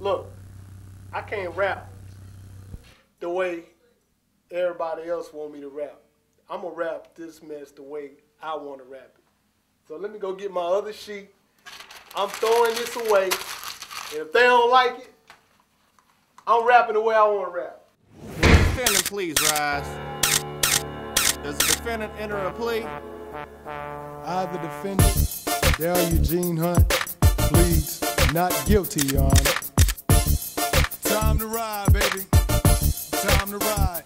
Look, I can't rap the way everybody else want me to rap. I'm gonna rap this mess the way I want to rap it. So let me go get my other sheet. I'm throwing this away. And if they don't like it, I'm rapping the way I want to rap. Defendant, please rise. Does the defendant enter a plea? I, the defendant, Darryl Eugene Hunt, pleads not guilty, Your Honor. Time to ride, baby. Time to ride.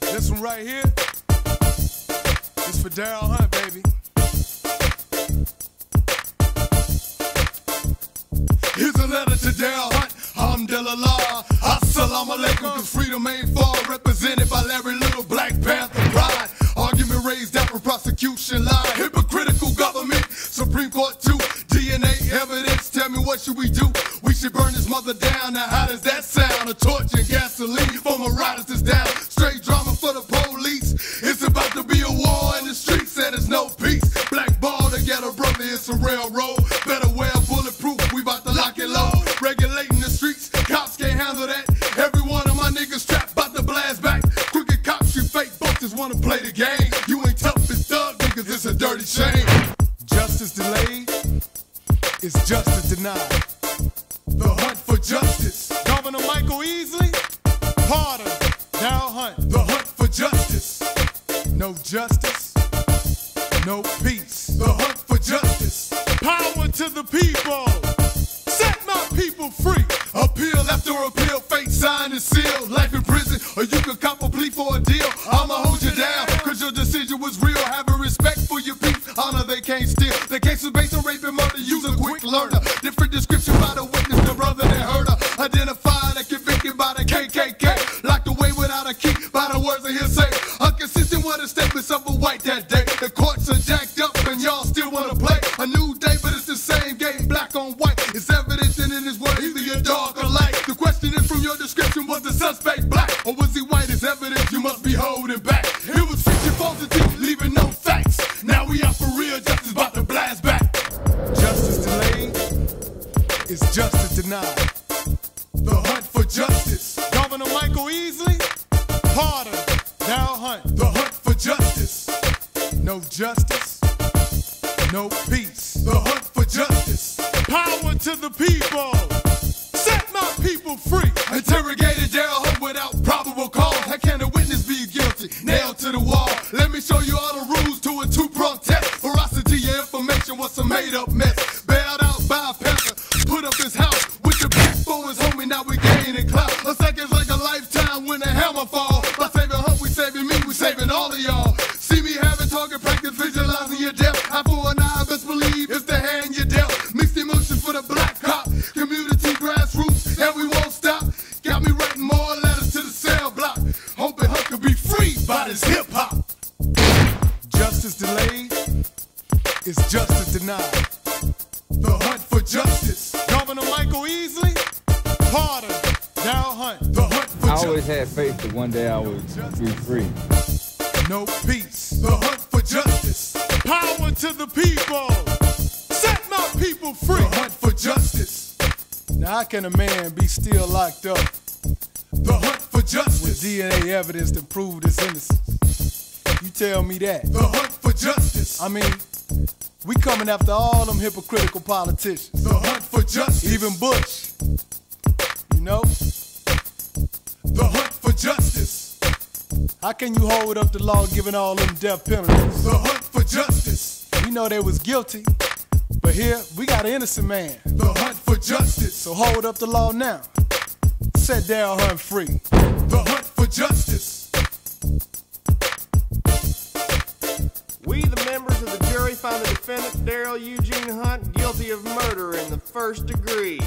This one right here is for Darryl Hunt, baby. Here's a letter to Darryl Hunt. Alhamdulillah. Assalamu alaikum, cause freedom ain't far. Represented by Larry Little, Black Panther what should we do? We should burn his mother down. Now how does that sound? A torch and gasoline for marauders that's down. Straight drama for the police. It's about to be a war in the streets and there's no peace. Black ball to get a brother, it's a railroad. Is justice denied. The hunt for justice. Governor Michael Easley, pardon. Now hunt. The hunt for justice. No justice, no peace. The hunt for justice. Power to the people. Set my people free. Appeal after appeal, fate signed and sealed. Life in prison, or you can cop a plea for a deal. I'ma hold you down, cause your decision was real. Having wanna play. A new day, but it's the same game, black on white. It's evident that in his word, either your dog or light. The question is from your description, was the suspect black? Or was he white? It's evidence you must be holding back. It was fiction falsity, leaving no facts. Now we out for real, justice about to blast back. Justice delayed is justice denied. The hunt for justice. Governor Michael Easley, pardon. Now hunt. The hunt for justice. No justice, no peace. The hunt for justice. Power to the people. Set my people free. Interrogated Darryl Hunt without probable cause. How can a witness be guilty? Nailed to the wall. Let me show you all the rules to a two-prong test. Veracity of information was a made-up mess. Bailed out by a panther. Put up his house with the his homie. Now we gaining clout. A second's like a lifetime when a hammer fall. This hip hop. Justice delayed is justice denied. The hunt for justice. Governor Michael Easley. Now hunt. The hunt for I always had faith that one day I would be free. no peace. The hunt for justice. Power to the people. Set my people free. The hunt for justice. Now, how can a man be still locked up? The hunt for justice. DNA evidence to prove his innocence. You tell me that. The hunt for justice. I mean, we coming after all them hypocritical politicians. The hunt for justice. Even Bush. You know? The hunt for justice. How can you hold up the law giving all them death penalties? The hunt for justice. We know they was guilty, but here we got an innocent man. The hunt for justice. So hold up the law now. Set Darryl Hunt free. Justice. We, the members of the jury, find the defendant, Darryl Eugene Hunt, guilty of murder in the first degree.